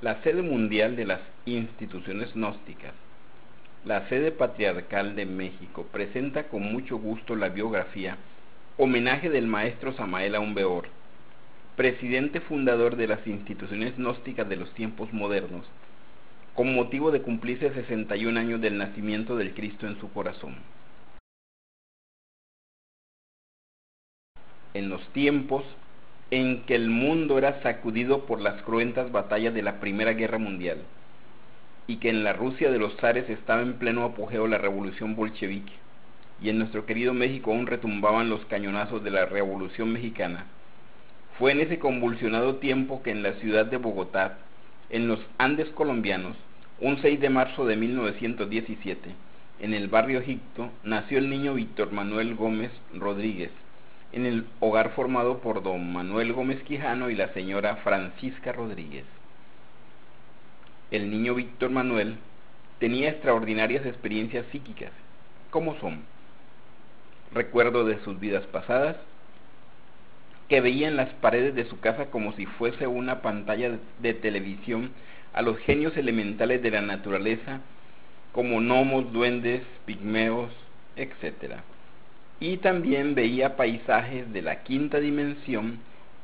la sede mundial de las instituciones gnósticas. La sede patriarcal de México presenta con mucho gusto la biografía Homenaje del maestro Samael Aumbeor, presidente fundador de las instituciones gnósticas de los tiempos modernos, con motivo de cumplirse 61 años del nacimiento del Cristo en su corazón. En los tiempos en que el mundo era sacudido por las cruentas batallas de la Primera Guerra Mundial y que en la Rusia de los zares estaba en pleno apogeo la revolución bolchevique y en nuestro querido México aún retumbaban los cañonazos de la revolución mexicana. Fue en ese convulsionado tiempo que en la ciudad de Bogotá, en los Andes colombianos, un 6 de marzo de 1917, en el barrio Egipto, nació el niño Víctor Manuel Gómez Rodríguez, en el hogar formado por don Manuel Gómez Quijano y la señora Francisca Rodríguez. El niño Víctor Manuel tenía extraordinarias experiencias psíquicas. ¿Cómo son? Recuerdo de sus vidas pasadas, que veía en las paredes de su casa como si fuese una pantalla de televisión a los genios elementales de la naturaleza, como gnomos, duendes, pigmeos, etcétera y también veía paisajes de la quinta dimensión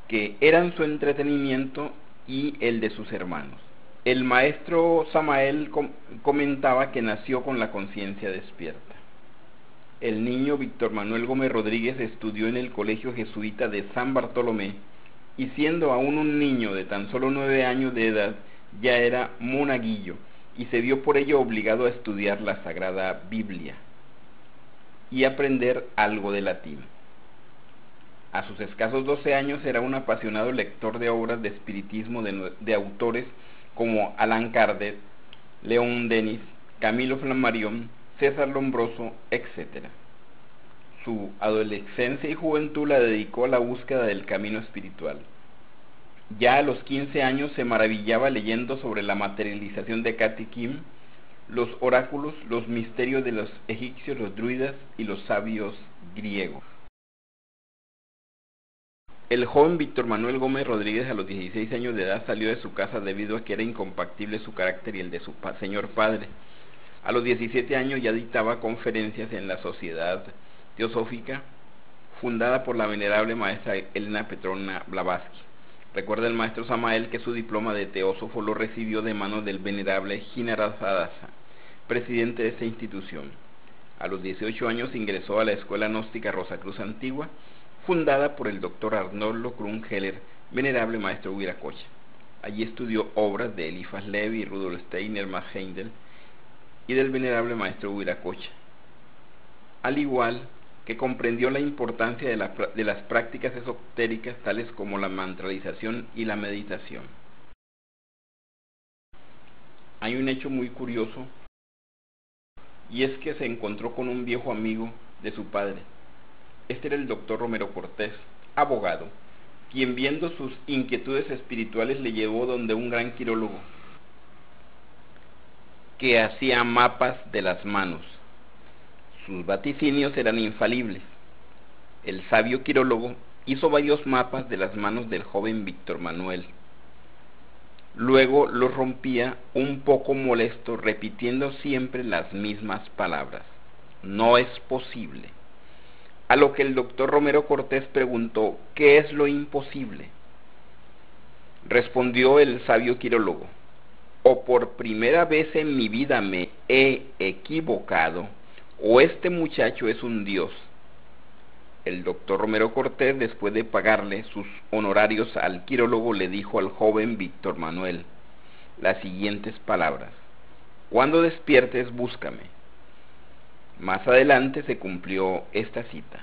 que eran su entretenimiento y el de sus hermanos. El maestro Samael comentaba que nació con la conciencia despierta. El niño Víctor Manuel Gómez Rodríguez estudió en el Colegio Jesuita de San Bartolomé y siendo aún un niño de tan solo nueve años de edad ya era monaguillo y se vio por ello obligado a estudiar la Sagrada Biblia y aprender algo de latín. A sus escasos 12 años era un apasionado lector de obras de espiritismo de, autores como Alan Kardec, León Denis, Camilo Flammarion, César Lombroso, etc. Su adolescencia y juventud la dedicó a la búsqueda del camino espiritual. Ya a los 15 años se maravillaba leyendo sobre la materialización de Kati Kim, los oráculos, los misterios de los egipcios, los druidas y los sabios griegos. El joven Víctor Manuel Gómez Rodríguez a los 16 años de edad salió de su casa debido a que era incompatible su carácter y el de su señor padre. A los 17 años ya dictaba conferencias en la Sociedad Teosófica, fundada por la venerable maestra Elena Petrona Blavatsky. Recuerda el maestro Samael que su diploma de teósofo lo recibió de manos del venerable Sadasa, presidente de esta institución. A los 18 años ingresó a la Escuela Gnóstica Rosacruz Antigua, fundada por el doctor Arnoldo Krungeller, venerable maestro Huiracocha. Allí estudió obras de Eliphas Levi, Rudolf Steiner, Max Heindel y del venerable maestro Huiracocha. Al igual que comprendió la importancia de, de las prácticas esotéricas tales como la mantralización y la meditación. Hay un hecho muy curioso y es que se encontró con un viejo amigo de su padre. Este era el doctor Romero Cortés, abogado, quien viendo sus inquietudes espirituales le llevó donde un gran quirólogo que hacía mapas de las manos sus vaticinios eran infalibles. El sabio quirólogo hizo varios mapas de las manos del joven Víctor Manuel. Luego los rompía un poco molesto, repitiendo siempre las mismas palabras. No es posible. A lo que el doctor Romero Cortés preguntó, ¿qué es lo imposible? Respondió el sabio quirólogo, o por primera vez en mi vida me he equivocado, o este muchacho es un dios. El doctor Romero Cortés, después de pagarle sus honorarios al quirólogo, le dijo al joven Víctor Manuel las siguientes palabras. Cuando despiertes, búscame. Más adelante se cumplió esta cita.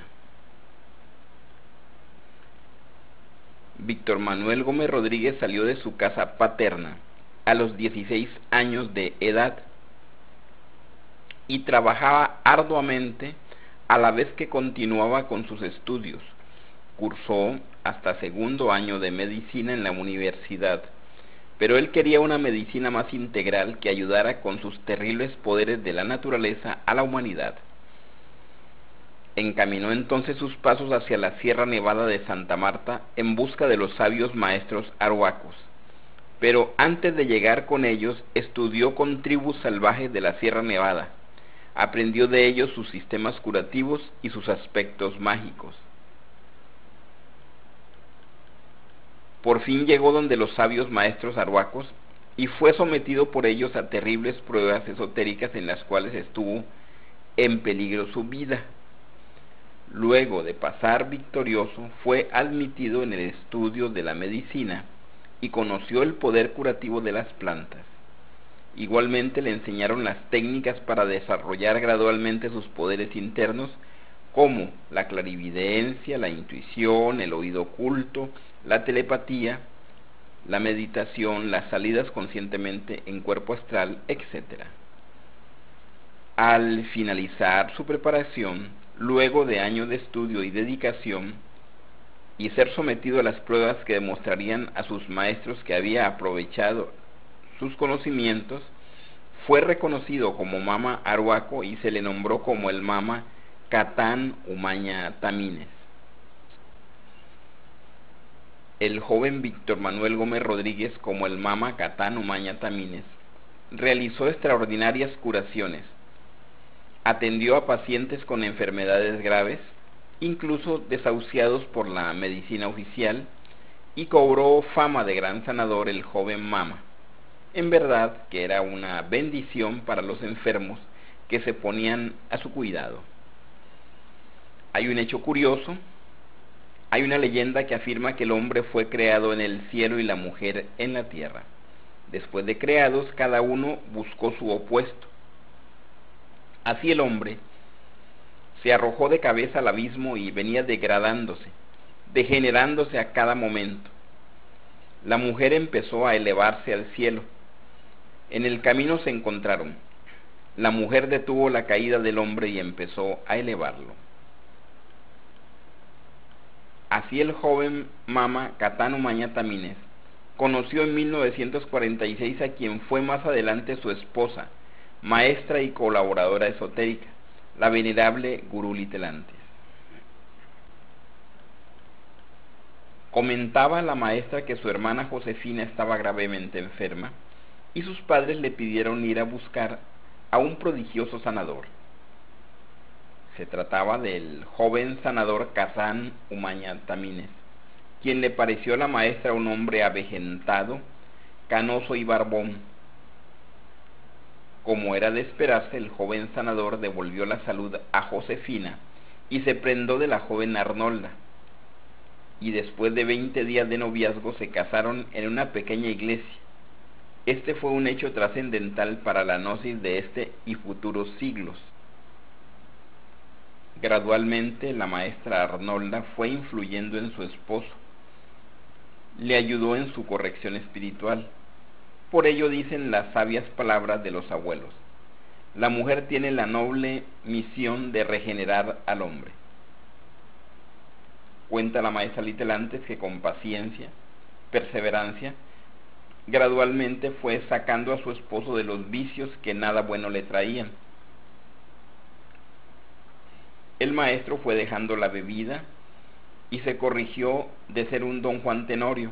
Víctor Manuel Gómez Rodríguez salió de su casa paterna a los 16 años de edad y trabajaba arduamente a la vez que continuaba con sus estudios. Cursó hasta segundo año de medicina en la universidad, pero él quería una medicina más integral que ayudara con sus terribles poderes de la naturaleza a la humanidad. Encaminó entonces sus pasos hacia la Sierra Nevada de Santa Marta en busca de los sabios maestros aruacos. pero antes de llegar con ellos estudió con tribus salvajes de la Sierra Nevada, aprendió de ellos sus sistemas curativos y sus aspectos mágicos. Por fin llegó donde los sabios maestros arhuacos y fue sometido por ellos a terribles pruebas esotéricas en las cuales estuvo en peligro su vida. Luego de pasar victorioso, fue admitido en el estudio de la medicina y conoció el poder curativo de las plantas. Igualmente le enseñaron las técnicas para desarrollar gradualmente sus poderes internos, como la clarividencia, la intuición, el oído oculto, la telepatía, la meditación, las salidas conscientemente en cuerpo astral, etc. Al finalizar su preparación, luego de años de estudio y dedicación, y ser sometido a las pruebas que demostrarían a sus maestros que había aprovechado sus conocimientos, fue reconocido como Mama Aruaco y se le nombró como el Mama Catán Umaña Tamines. El joven Víctor Manuel Gómez Rodríguez, como el Mama Catán Umaña Tamines, realizó extraordinarias curaciones, atendió a pacientes con enfermedades graves, incluso desahuciados por la medicina oficial, y cobró fama de gran sanador el joven Mama. En verdad que era una bendición para los enfermos que se ponían a su cuidado. Hay un hecho curioso, hay una leyenda que afirma que el hombre fue creado en el cielo y la mujer en la tierra. Después de creados, cada uno buscó su opuesto. Así el hombre se arrojó de cabeza al abismo y venía degradándose, degenerándose a cada momento. La mujer empezó a elevarse al cielo. En el camino se encontraron. La mujer detuvo la caída del hombre y empezó a elevarlo. Así el joven Mama Catano Mañatamines conoció en 1946 a quien fue más adelante su esposa, maestra y colaboradora esotérica, la venerable Gurú Litelantes. Comentaba la maestra que su hermana Josefina estaba gravemente enferma y sus padres le pidieron ir a buscar a un prodigioso sanador. Se trataba del joven sanador Kazán Umaña Tamines, quien le pareció a la maestra un hombre avejentado, canoso y barbón, como era de esperarse, el joven sanador devolvió la salud a Josefina y se prendó de la joven Arnolda. Y después de veinte días de noviazgo se casaron en una pequeña iglesia. Este fue un hecho trascendental para la gnosis de este y futuros siglos. Gradualmente la maestra Arnolda fue influyendo en su esposo. Le ayudó en su corrección espiritual por ello dicen las sabias palabras de los abuelos. La mujer tiene la noble misión de regenerar al hombre. Cuenta la maestra Litelantes que con paciencia, perseverancia, gradualmente fue sacando a su esposo de los vicios que nada bueno le traían. El maestro fue dejando la bebida y se corrigió de ser un don Juan Tenorio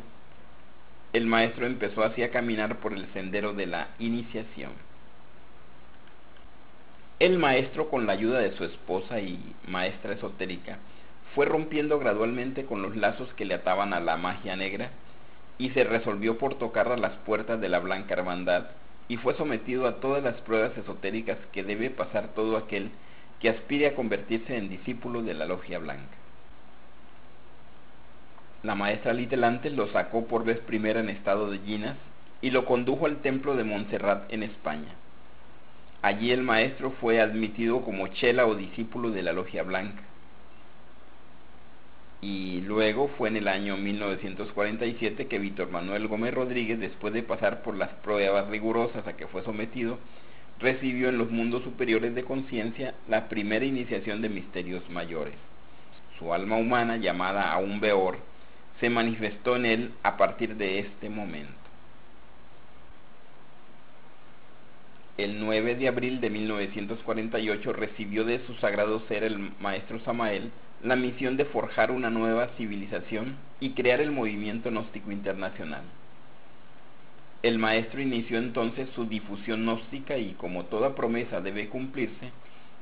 el maestro empezó así a caminar por el sendero de la iniciación. El maestro, con la ayuda de su esposa y maestra esotérica, fue rompiendo gradualmente con los lazos que le ataban a la magia negra y se resolvió por tocar a las puertas de la blanca hermandad y fue sometido a todas las pruebas esotéricas que debe pasar todo aquel que aspire a convertirse en discípulo de la logia blanca. La maestra Litelantes lo sacó por vez primera en estado de Ginas y lo condujo al templo de Montserrat en España. Allí el maestro fue admitido como chela o discípulo de la Logia Blanca. Y luego fue en el año 1947 que Víctor Manuel Gómez Rodríguez, después de pasar por las pruebas rigurosas a que fue sometido, recibió en los mundos superiores de conciencia la primera iniciación de misterios mayores. Su alma humana, llamada aún Beor, se manifestó en él a partir de este momento. El 9 de abril de 1948 recibió de su sagrado ser el maestro Samael la misión de forjar una nueva civilización y crear el movimiento gnóstico internacional. el maestro inició entonces su difusión gnóstica y como toda promesa debe cumplirse,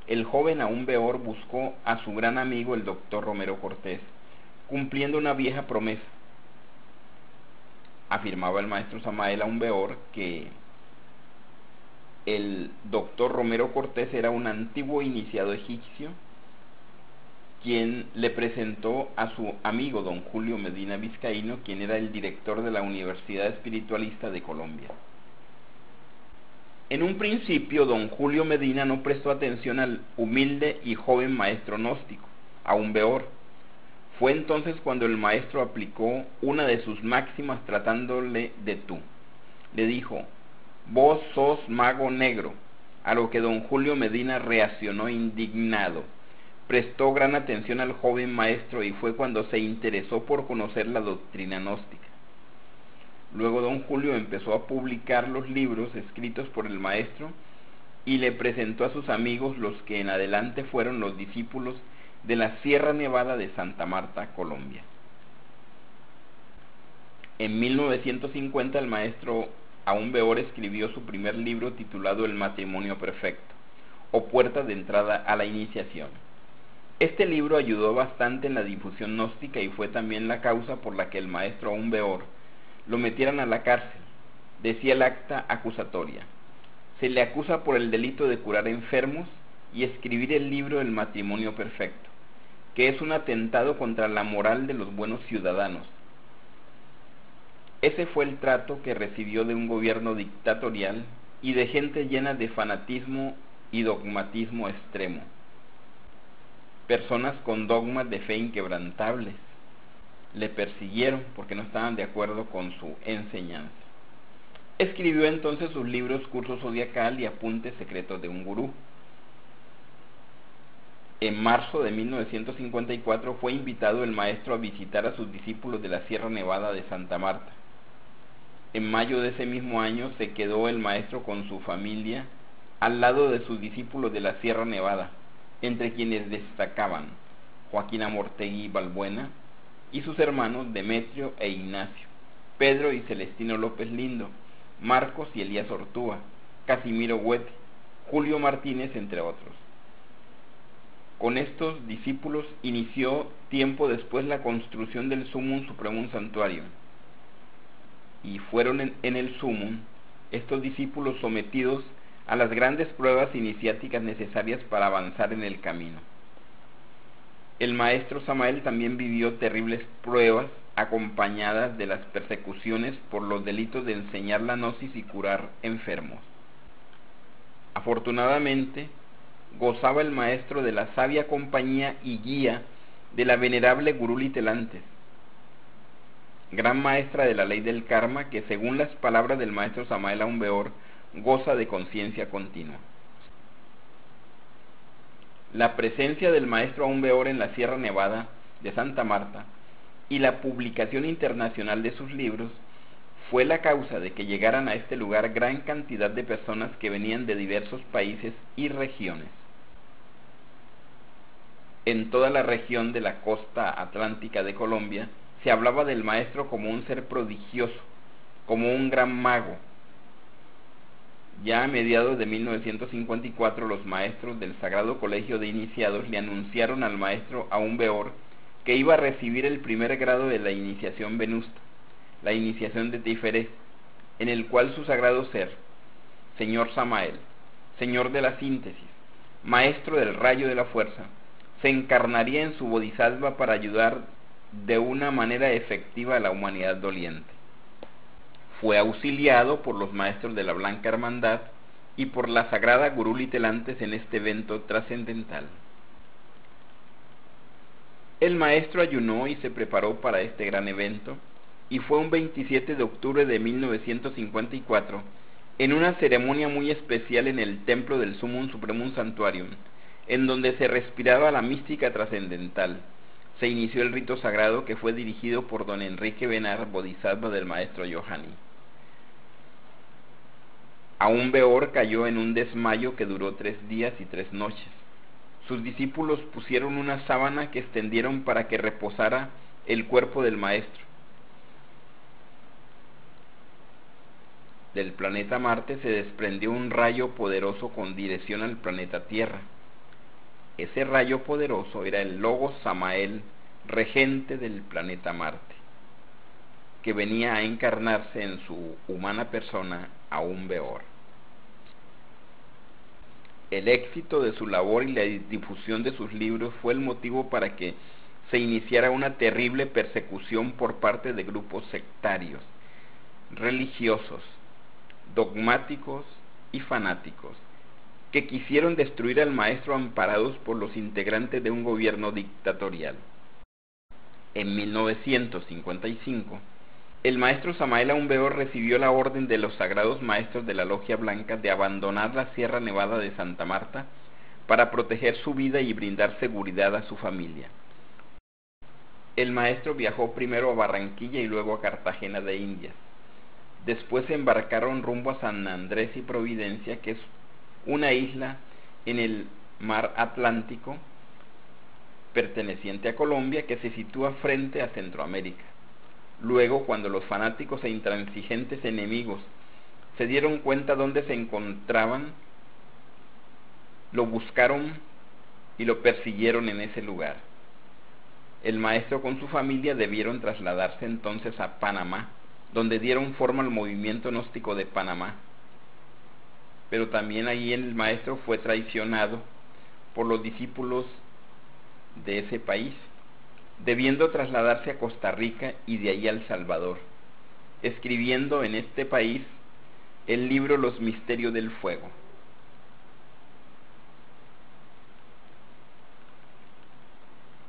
el joven aún peor buscó a su gran amigo el doctor Romero Cortés, cumpliendo una vieja promesa. Afirmaba el maestro Samael Aumbeor que el doctor Romero Cortés era un antiguo iniciado egipcio quien le presentó a su amigo don Julio Medina Vizcaíno, quien era el director de la Universidad Espiritualista de Colombia. En un principio, don Julio Medina no prestó atención al humilde y joven maestro gnóstico, aún peor. Fue entonces cuando el maestro aplicó una de sus máximas tratándole de tú. Le dijo, vos sos mago negro, a lo que don Julio Medina reaccionó indignado prestó gran atención al joven maestro y fue cuando se interesó por conocer la doctrina gnóstica. Luego don Julio empezó a publicar los libros escritos por el maestro y le presentó a sus amigos los que en adelante fueron los discípulos de la Sierra Nevada de Santa Marta, Colombia. En 1950 el maestro aún Beor escribió su primer libro titulado El matrimonio perfecto o puerta de entrada a la iniciación. Este libro ayudó bastante en la difusión gnóstica y fue también la causa por la que el maestro aún Beor lo metieran a la cárcel, decía el acta acusatoria. Se le acusa por el delito de curar enfermos y escribir el libro El matrimonio perfecto, que es un atentado contra la moral de los buenos ciudadanos. Ese fue el trato que recibió de un gobierno dictatorial y de gente llena de fanatismo y dogmatismo extremo personas con dogmas de fe inquebrantables. Le persiguieron porque no estaban de acuerdo con su enseñanza. Escribió entonces sus libros Curso Zodiacal y Apuntes Secretos de un Gurú. En marzo de 1954 fue invitado el maestro a visitar a sus discípulos de la Sierra Nevada de Santa Marta. En mayo de ese mismo año se quedó el maestro con su familia al lado de sus discípulos de la Sierra Nevada entre quienes destacaban Joaquín Amortegui Balbuena y sus hermanos Demetrio e Ignacio, Pedro y Celestino López Lindo, Marcos y Elías Ortúa, Casimiro Huete, Julio Martínez, entre otros. Con estos discípulos inició tiempo después la construcción del Sumum Supremum Santuario. Y fueron en, el Sumum estos discípulos sometidos a las grandes pruebas iniciáticas necesarias para avanzar en el camino. El maestro Samael también vivió terribles pruebas acompañadas de las persecuciones por los delitos de enseñar la gnosis y curar enfermos. Afortunadamente, gozaba el maestro de la sabia compañía y guía de la venerable Gurú Litelantes, gran maestra de la ley del karma que según las palabras del maestro Samael Aumbeor goza de conciencia continua. La presencia del maestro aún peor en la Sierra Nevada de Santa Marta y la publicación internacional de sus libros fue la causa de que llegaran a este lugar gran cantidad de personas que venían de diversos países y regiones. En toda la región de la costa atlántica de Colombia se hablaba del maestro como un ser prodigioso, como un gran mago, ya a mediados de 1954 los maestros del Sagrado Colegio de Iniciados le anunciaron al maestro Aún Beor que iba a recibir el primer grado de la iniciación venusta, la iniciación de Tiferet, en el cual su sagrado ser, Señor Samael, Señor de la síntesis, Maestro del rayo de la fuerza, se encarnaría en su bodhisattva para ayudar de una manera efectiva a la humanidad doliente fue auxiliado por los maestros de la Blanca Hermandad y por la Sagrada Gurú Litelantes en este evento trascendental. El maestro ayunó y se preparó para este gran evento, y fue un 27 de octubre de 1954, en una ceremonia muy especial en el templo del Sumum Supremum Santuarium, en donde se respiraba la mística trascendental. Se inició el rito sagrado que fue dirigido por don Enrique Benar, bodhisattva del maestro Johanny. Aún Beor cayó en un desmayo que duró tres días y tres noches. Sus discípulos pusieron una sábana que extendieron para que reposara el cuerpo del maestro. del planeta Marte se desprendió un rayo poderoso con dirección al planeta Tierra. Ese rayo poderoso era el Logos Samael, regente del planeta Marte, que venía a encarnarse en su humana persona a un Beor. El éxito de su labor y la difusión de sus libros fue el motivo para que se iniciara una terrible persecución por parte de grupos sectarios, religiosos, dogmáticos y fanáticos, que quisieron destruir al maestro amparados por los integrantes de un gobierno dictatorial. En 1955, el maestro Samael Aumbeo recibió la orden de los sagrados maestros de la Logia Blanca de abandonar la Sierra Nevada de Santa Marta para proteger su vida y brindar seguridad a su familia. El maestro viajó primero a Barranquilla y luego a Cartagena de Indias. Después se embarcaron rumbo a San Andrés y Providencia, que es una isla en el mar Atlántico perteneciente a Colombia que se sitúa frente a Centroamérica. Luego, cuando los fanáticos e intransigentes enemigos se dieron cuenta dónde se encontraban, lo buscaron y lo persiguieron en ese lugar. El maestro con su familia debieron trasladarse entonces a Panamá, donde dieron forma al movimiento gnóstico de Panamá. Pero también allí el maestro fue traicionado por los discípulos de ese país, debiendo trasladarse a Costa Rica y de ahí al Salvador, escribiendo en este país el libro Los Misterios del Fuego.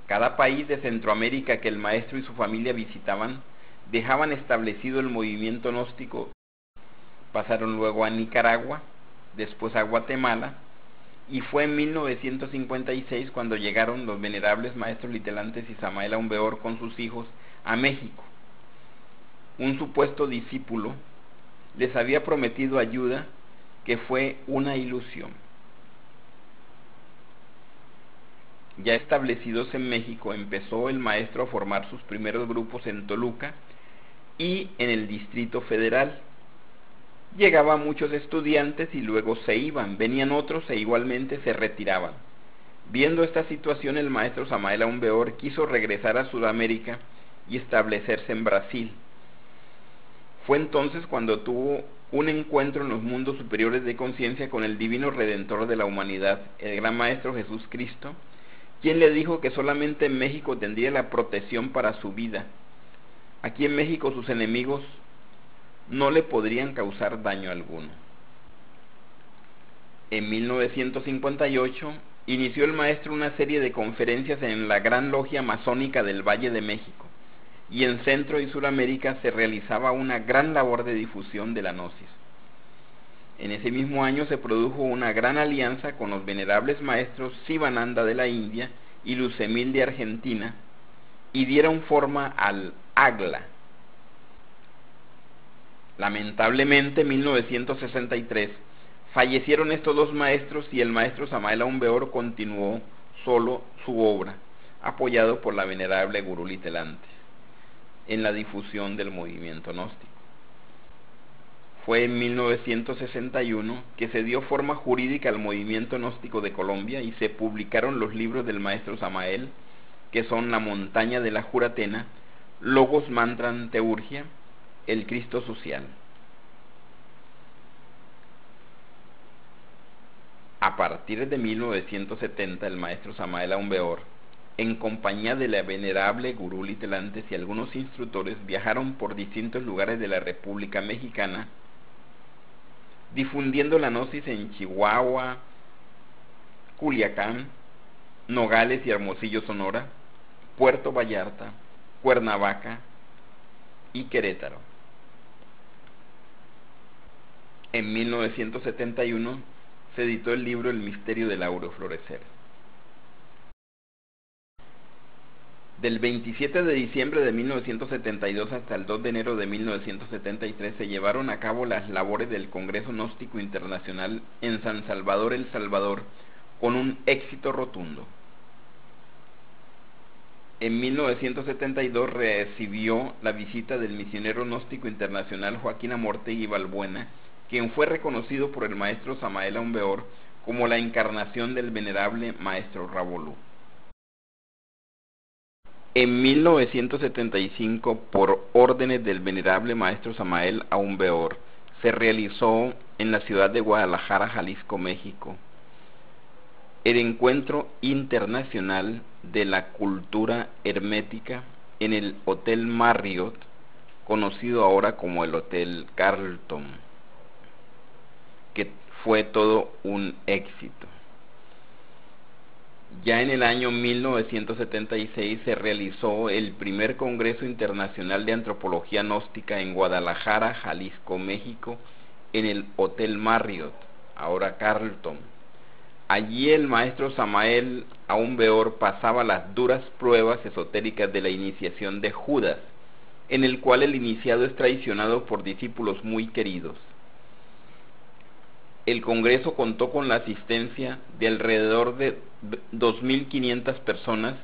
Cada país de Centroamérica que el maestro y su familia visitaban dejaban establecido el movimiento gnóstico, pasaron luego a Nicaragua, después a Guatemala, y fue en 1956 cuando llegaron los venerables maestros litelantes y Samael Aumbeor con sus hijos a México. Un supuesto discípulo les había prometido ayuda que fue una ilusión. Ya establecidos en México, empezó el maestro a formar sus primeros grupos en Toluca y en el Distrito Federal. Llegaban muchos estudiantes y luego se iban, venían otros e igualmente se retiraban. Viendo esta situación, el maestro Samael Aumbeor quiso regresar a Sudamérica y establecerse en Brasil. Fue entonces cuando tuvo un encuentro en los mundos superiores de conciencia con el divino redentor de la humanidad, el gran maestro Jesús Cristo, quien le dijo que solamente en México tendría la protección para su vida. Aquí en México sus enemigos no le podrían causar daño alguno. En 1958 inició el maestro una serie de conferencias en la Gran Logia Masónica del Valle de México y en Centro y Suramérica se realizaba una gran labor de difusión de la gnosis. En ese mismo año se produjo una gran alianza con los venerables maestros Sivananda de la India y Lucemil de Argentina y dieron forma al AGLA, Lamentablemente, en 1963 fallecieron estos dos maestros y el maestro Samael Aumbeor continuó solo su obra, apoyado por la venerable Gurú Litelantes, en la difusión del movimiento gnóstico. Fue en 1961 que se dio forma jurídica al movimiento gnóstico de Colombia y se publicaron los libros del maestro Samael, que son La montaña de la Juratena, Logos Mantran Teurgia, el Cristo social. A partir de 1970, el maestro Samael Aumbeor, en compañía de la venerable Gurú Litelantes y algunos instructores, viajaron por distintos lugares de la República Mexicana, difundiendo la gnosis en Chihuahua, Culiacán, Nogales y Hermosillo, Sonora, Puerto Vallarta, Cuernavaca y Querétaro. En 1971 se editó el libro El misterio del auro florecer. Del 27 de diciembre de 1972 hasta el 2 de enero de 1973 se llevaron a cabo las labores del Congreso Gnóstico Internacional en San Salvador, El Salvador, con un éxito rotundo. En 1972 recibió la visita del misionero gnóstico internacional Joaquín Amortegui Balbuena, quien fue reconocido por el maestro Samael Aumbeor como la encarnación del venerable maestro Rabolú. En 1975, por órdenes del venerable maestro Samael Aumbeor, se realizó en la ciudad de Guadalajara, Jalisco, México, el encuentro internacional de la cultura hermética en el Hotel Marriott, conocido ahora como el Hotel Carlton, fue todo un éxito. Ya en el año 1976 se realizó el primer Congreso Internacional de Antropología Gnóstica en Guadalajara, Jalisco, México, en el Hotel Marriott, ahora Carlton. Allí el maestro Samael Aumbeor pasaba las duras pruebas esotéricas de la iniciación de Judas, en el cual el iniciado es traicionado por discípulos muy queridos el Congreso contó con la asistencia de alrededor de 2.500 personas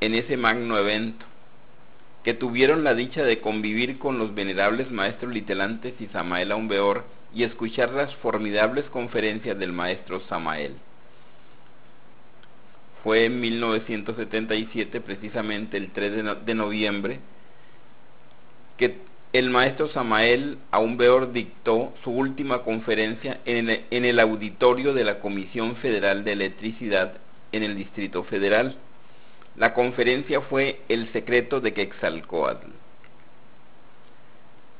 en ese magno evento, que tuvieron la dicha de convivir con los venerables maestros litelantes y Samael Aumbeor y escuchar las formidables conferencias del maestro Samael. Fue en 1977, precisamente el 3 de noviembre, que el maestro Samael Aumbeor dictó su última conferencia en el, en el, auditorio de la Comisión Federal de Electricidad en el Distrito Federal. La conferencia fue El secreto de Quetzalcoatl.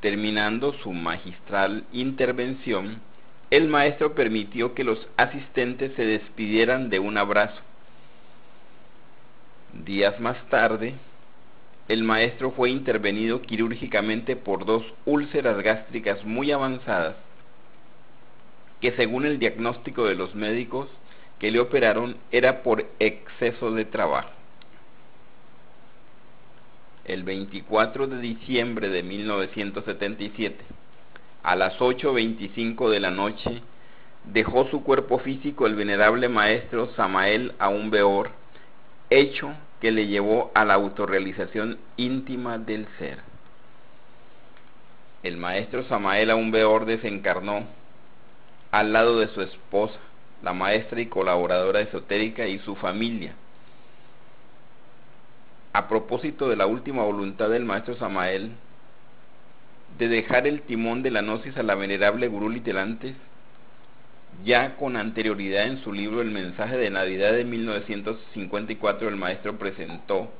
Terminando su magistral intervención, el maestro permitió que los asistentes se despidieran de un abrazo. Días más tarde, el maestro fue intervenido quirúrgicamente por dos úlceras gástricas muy avanzadas, que según el diagnóstico de los médicos que le operaron era por exceso de trabajo. El 24 de diciembre de 1977, a las 8.25 de la noche, dejó su cuerpo físico el venerable maestro Samael Aumbeor, hecho que le llevó a la autorrealización íntima del ser. El maestro Samael Aumbeor desencarnó al lado de su esposa, la maestra y colaboradora esotérica y su familia. A propósito de la última voluntad del maestro Samael de dejar el timón de la gnosis a la venerable Gurú Litelantes, ya con anterioridad en su libro El mensaje de Navidad de 1954 el maestro presentó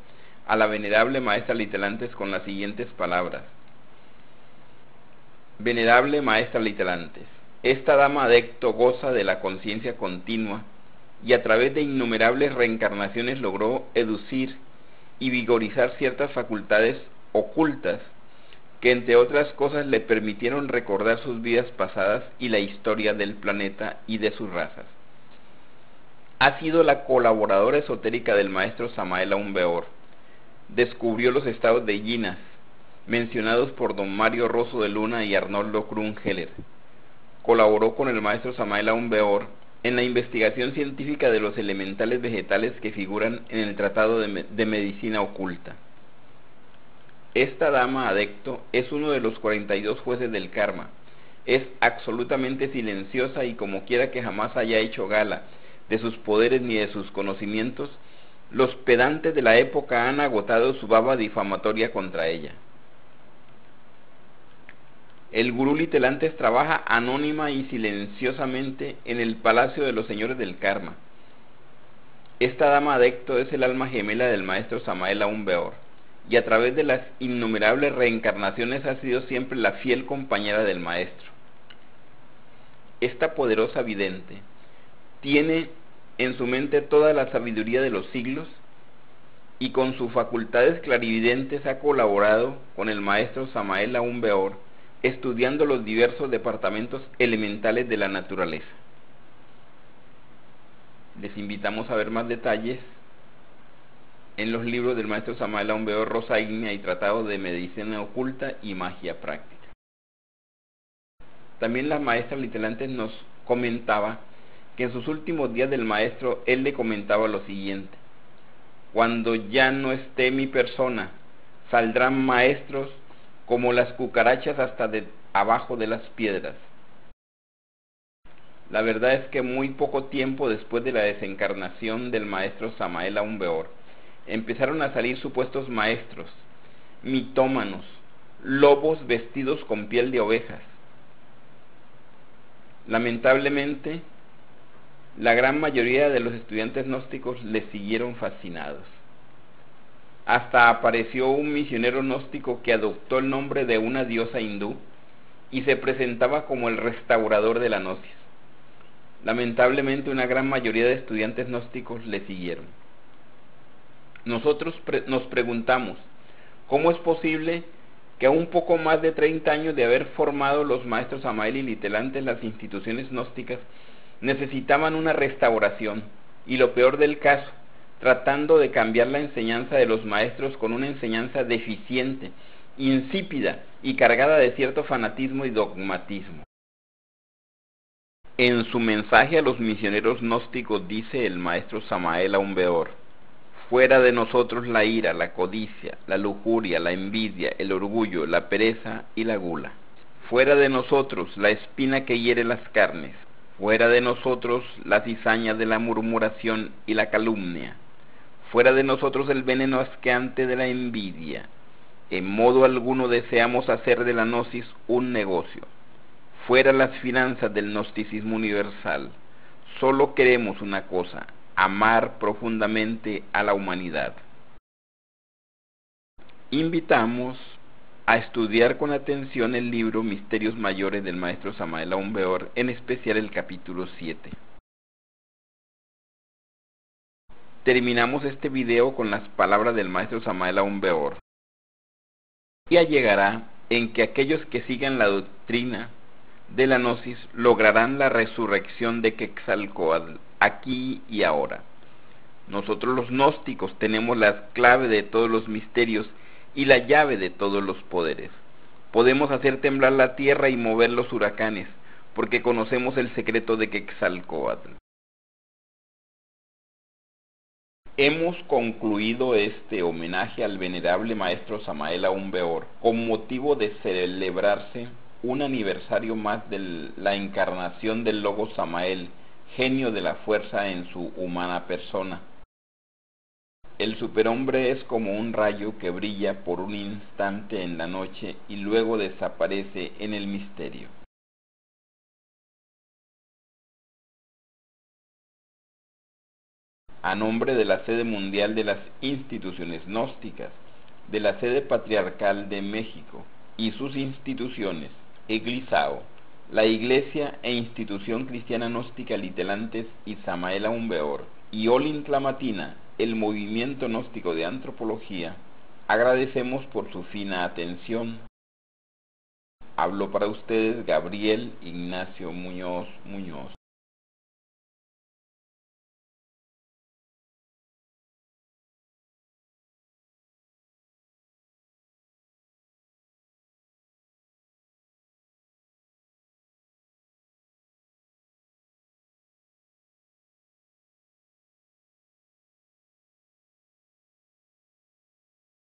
a la venerable maestra Litelantes con las siguientes palabras. Venerable maestra Litelantes, esta dama adecto goza de la conciencia continua y a través de innumerables reencarnaciones logró educir y vigorizar ciertas facultades ocultas que entre otras cosas le permitieron recordar sus vidas pasadas y la historia del planeta y de sus razas. Ha sido la colaboradora esotérica del maestro Samael Aumbeor. Descubrió los estados de Yinas, mencionados por don Mario Rosso de Luna y Arnoldo Krungeler. Colaboró con el maestro Samael Aumbeor en la investigación científica de los elementales vegetales que figuran en el Tratado de Medicina Oculta. Esta dama adecto es uno de los 42 jueces del karma. Es absolutamente silenciosa y como quiera que jamás haya hecho gala de sus poderes ni de sus conocimientos, los pedantes de la época han agotado su baba difamatoria contra ella. El gurú Litelantes trabaja anónima y silenciosamente en el palacio de los señores del karma. Esta dama adecto es el alma gemela del maestro Samael Aumbeor y a través de las innumerables reencarnaciones ha sido siempre la fiel compañera del Maestro. Esta poderosa vidente tiene en su mente toda la sabiduría de los siglos y con sus facultades clarividentes ha colaborado con el maestro Samael Aumbeor estudiando los diversos departamentos elementales de la naturaleza. Les invitamos a ver más detalles en los libros del maestro Samael Aumbeor Rosa Ignea y Tratado de Medicina Oculta y Magia Práctica. También la maestra literalmente nos comentaba que en sus últimos días del maestro él le comentaba lo siguiente. cuando ya no esté mi persona, saldrán maestros como las cucarachas hasta de abajo de las piedras. La verdad es que muy poco tiempo después de la desencarnación del maestro Samael Aumbeor, empezaron a salir supuestos maestros, mitómanos, lobos vestidos con piel de ovejas. Lamentablemente, la gran mayoría de los estudiantes gnósticos le siguieron fascinados. Hasta apareció un misionero gnóstico que adoptó el nombre de una diosa hindú y se presentaba como el restaurador de la gnosis. Lamentablemente una gran mayoría de estudiantes gnósticos le siguieron. Nosotros nos preguntamos, ¿cómo es posible que a un poco más de 30 años de haber formado los maestros Amael y Litelantes las instituciones gnósticas, necesitaban una restauración? Y lo peor del caso, tratando de cambiar la enseñanza de los maestros con una enseñanza deficiente, insípida y cargada de cierto fanatismo y dogmatismo. En su mensaje a los misioneros gnósticos dice el maestro Samael Aumbeor, fuera de nosotros la ira, la codicia, la lujuria, la envidia, el orgullo, la pereza y la gula. Fuera de nosotros la espina que hiere las carnes, fuera de nosotros la cizaña de la murmuración y la calumnia, fuera de nosotros el veneno asqueante de la envidia. En modo alguno deseamos hacer de la gnosis un negocio. Fuera las finanzas del gnosticismo universal. Solo queremos una cosa, amar profundamente a la humanidad. Invitamos a estudiar con atención el libro Misterios Mayores del maestro Samael Aumbeor, en especial el capítulo 7. Terminamos este video con las palabras del maestro Samael Aumbeor. Día llegará en que aquellos que sigan la doctrina de la gnosis lograrán la resurrección de Quetzalcoatl aquí y ahora. Nosotros los gnósticos tenemos la clave de todos los misterios y la llave de todos los poderes. Podemos hacer temblar la tierra y mover los huracanes, porque conocemos el secreto de Quetzalcoatl. Hemos concluido este homenaje al venerable maestro Samael Aumbeor con motivo de celebrarse un aniversario más de la encarnación del Logo Samael, genio de la fuerza en su humana persona. El superhombre es como un rayo que brilla por un instante en la noche y luego desaparece en el misterio. A nombre de la sede mundial de las instituciones gnósticas, de la sede patriarcal de México y sus instituciones, Eglisao, la Iglesia e Institución Cristiana Gnóstica Litelantes y Samael Umbeor, y Olintla el movimiento gnóstico de antropología, agradecemos por su fina atención. Hablo para ustedes Gabriel Ignacio Muñoz Muñoz.